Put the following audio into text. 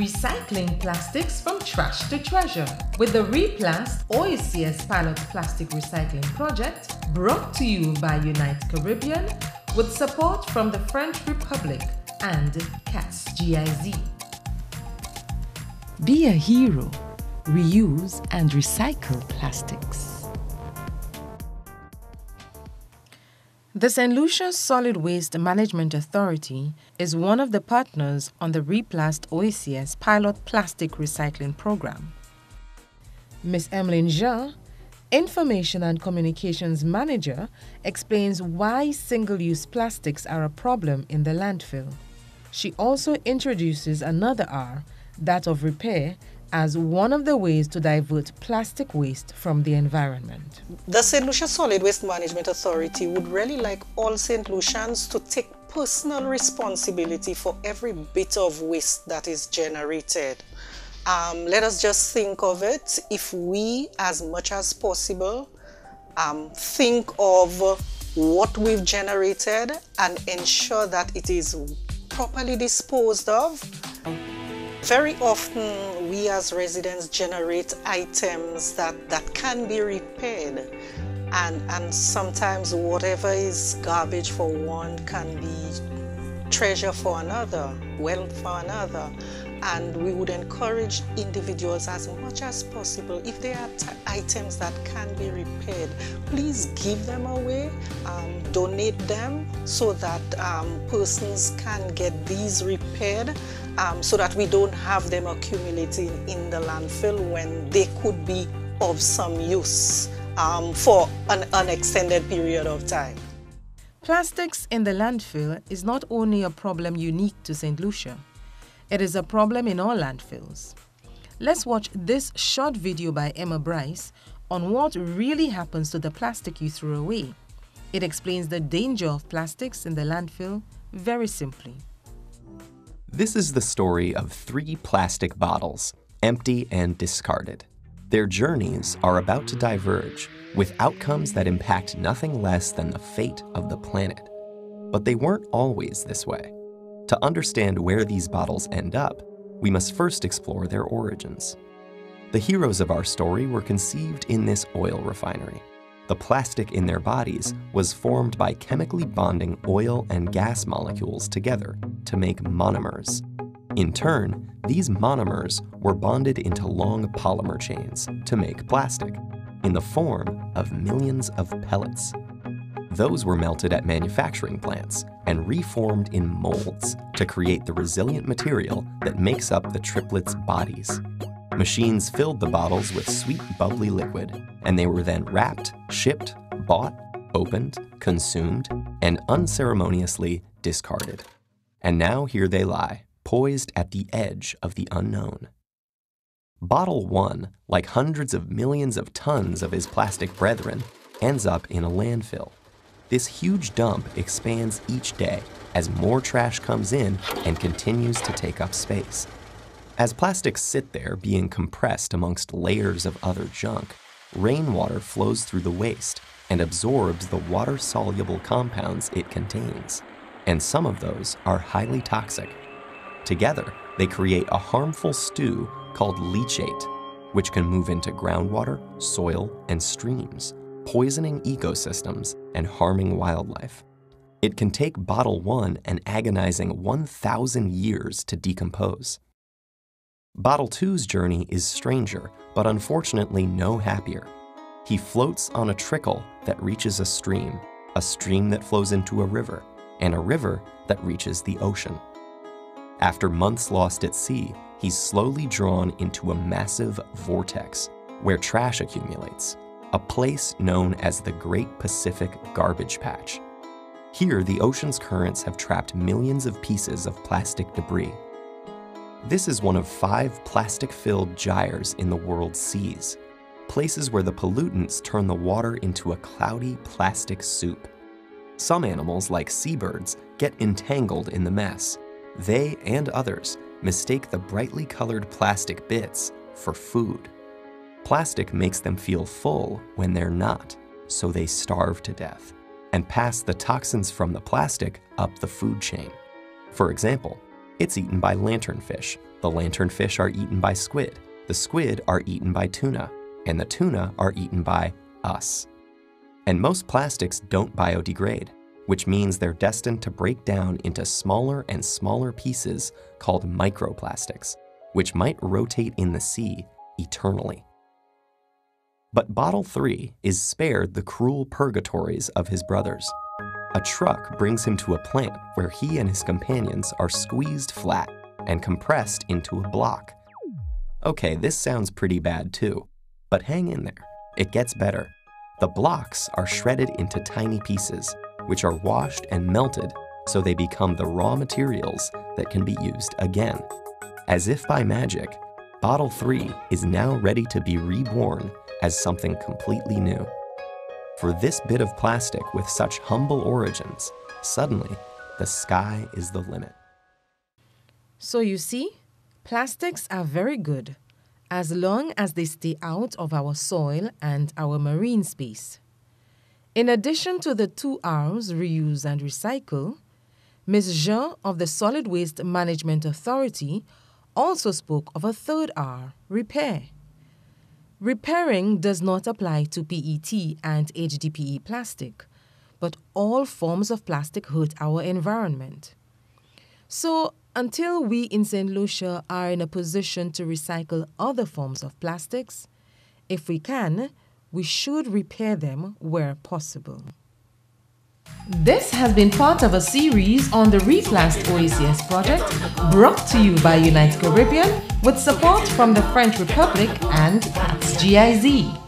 recycling plastics from trash to treasure with the Replast OECS Pilot Plastic Recycling Project brought to you by Unite Caribbean with support from the French Republic and CATS GIZ. Be a hero. Reuse and recycle plastics. The St. Lucia Solid Waste Management Authority is one of the partners on the Replast OECS pilot plastic recycling program. Ms. Emlyn Jean, Information and Communications Manager, explains why single use plastics are a problem in the landfill. She also introduces another R, that of repair, as one of the ways to divert plastic waste from the environment. The St. Lucia Solid Waste Management Authority would really like all St. Lucians to take personal responsibility for every bit of waste that is generated. Um, let us just think of it if we, as much as possible, um, think of what we've generated and ensure that it is properly disposed of. Very often, we as residents generate items that, that can be repaired. And, and sometimes whatever is garbage for one can be treasure for another, wealth for another. And we would encourage individuals as much as possible, if there are items that can be repaired, please give them away, um, donate them so that um, persons can get these repaired um, so that we don't have them accumulating in the landfill when they could be of some use um, for an extended period of time. Plastics in the landfill is not only a problem unique to St. Lucia. It is a problem in all landfills. Let's watch this short video by Emma Bryce on what really happens to the plastic you throw away. It explains the danger of plastics in the landfill very simply. This is the story of three plastic bottles, empty and discarded. Their journeys are about to diverge, with outcomes that impact nothing less than the fate of the planet. But they weren't always this way. To understand where these bottles end up, we must first explore their origins. The heroes of our story were conceived in this oil refinery. The plastic in their bodies was formed by chemically bonding oil and gas molecules together to make monomers. In turn, these monomers were bonded into long polymer chains to make plastic, in the form of millions of pellets. Those were melted at manufacturing plants and reformed in molds to create the resilient material that makes up the triplets' bodies. Machines filled the bottles with sweet, bubbly liquid, and they were then wrapped, shipped, bought, opened, consumed, and unceremoniously discarded. And now here they lie, poised at the edge of the unknown. Bottle 1, like hundreds of millions of tons of his plastic brethren, ends up in a landfill. This huge dump expands each day as more trash comes in and continues to take up space. As plastics sit there being compressed amongst layers of other junk, rainwater flows through the waste and absorbs the water soluble compounds it contains. And some of those are highly toxic. Together, they create a harmful stew called leachate, which can move into groundwater, soil, and streams poisoning ecosystems and harming wildlife. It can take bottle 1 an agonizing 1,000 years to decompose. Bottle 2's journey is stranger, but unfortunately no happier. He floats on a trickle that reaches a stream, a stream that flows into a river, and a river that reaches the ocean. After months lost at sea, he's slowly drawn into a massive vortex where trash accumulates, a place known as the Great Pacific Garbage Patch. Here, the ocean's currents have trapped millions of pieces of plastic debris. This is one of five plastic filled gyres in the world's seas, places where the pollutants turn the water into a cloudy plastic soup. Some animals, like seabirds, get entangled in the mess. They and others mistake the brightly colored plastic bits for food. Plastic makes them feel full when they're not, so they starve to death and pass the toxins from the plastic up the food chain. For example, it's eaten by lanternfish, The lanternfish are eaten by squid, the squid are eaten by tuna, and the tuna are eaten by us. And most plastics don't biodegrade, which means they're destined to break down into smaller and smaller pieces called microplastics, which might rotate in the sea eternally. But Bottle 3 is spared the cruel purgatories of his brothers. A truck brings him to a plant where he and his companions are squeezed flat and compressed into a block. Okay, this sounds pretty bad too, but hang in there. It gets better. The blocks are shredded into tiny pieces, which are washed and melted so they become the raw materials that can be used again. As if by magic, Bottle 3 is now ready to be reborn as something completely new. For this bit of plastic with such humble origins, suddenly the sky is the limit. So you see, plastics are very good as long as they stay out of our soil and our marine space. In addition to the two R's, reuse and recycle, Ms. Jean of the Solid Waste Management Authority also spoke of a third R, repair. Repairing does not apply to PET and HDPE plastic, but all forms of plastic hurt our environment. So, until we in St. Lucia are in a position to recycle other forms of plastics, if we can, we should repair them where possible. This has been part of a series on the Replast OECS project brought to you by Unite Caribbean with support from the French Republic and GIZ.